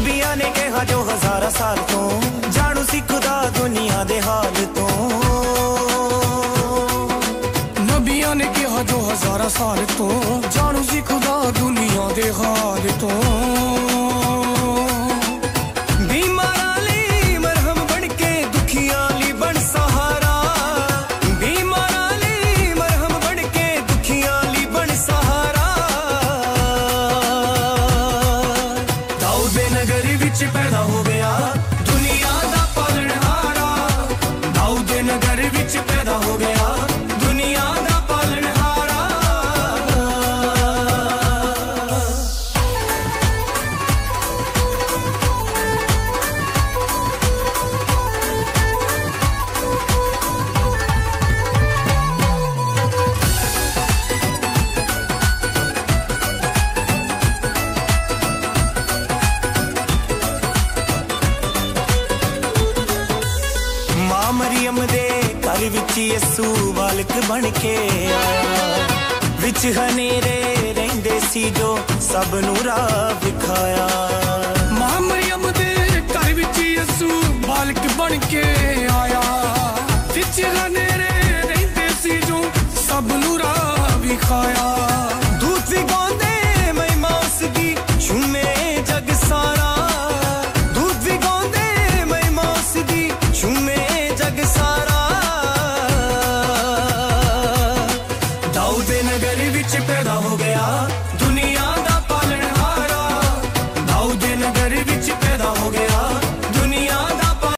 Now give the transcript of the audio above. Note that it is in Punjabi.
ਨਬੀਆਂ ਨੇ ਕਿਹਾ ਜੋ ਹਜ਼ਾਰਾਂ ਸਾਲ ਤੋਂ ਜਾਣੂ ਸੀ ਖੁਦਾ ਦੁਨੀਆ ਦੇ ਹਾਲ ਤੋਂ। ਨਬੀਆਂ ਨੇ ਕਿਹਾ ਜੋ ਹਜ਼ਾਰਾਂ ਸਾਲ ਤੋਂ ਜਾਣੂ ਸੀ ਖੁਦਾ ਦੁਨੀਆ ਦੇ ਹਾਲ ਤੋਂ। ਮਰੀਮ ਦੇ ਘਰ ਵਿੱਚ ਯਿਸੂ ਬਾਲਕ ਬਣ ਕੇ ਆਇਆ। ਵਿੱਚ ਹਨੇਰੇ ਰਹਿੰਦੇ ਸੀ ਜੋ ਸਭ ਨੂੰ ਰਾਹ ਵਿਖਾਇਆ। ਮਾਂ ਮਰੀਮ ਦੇ ਘਰ ਵਿੱਚ ਯਿਸੂ ਬਾਲਕ ਬਣ ਕੇ ਆਇਆ। ਵਿੱਚ ਹਨੇਰੇ ਰਹਿੰਦੇ ਸੀ ਜੋ ਸਭ ਨੂੰ ਰਾਹ ਵਿਖਾਇਆ। ਨਗਰ ਵਿੱਚ ਪੈਦਾ ਹੋ ਗਿਆ। ਦੁਨੀਆ ਦਾ ਪਾਲਣਹਾਰਾ ਦਾਊਦ ਨਗਰ ਵਿੱਚ ਪੈਦਾ ਹੋ ਗਿਆ।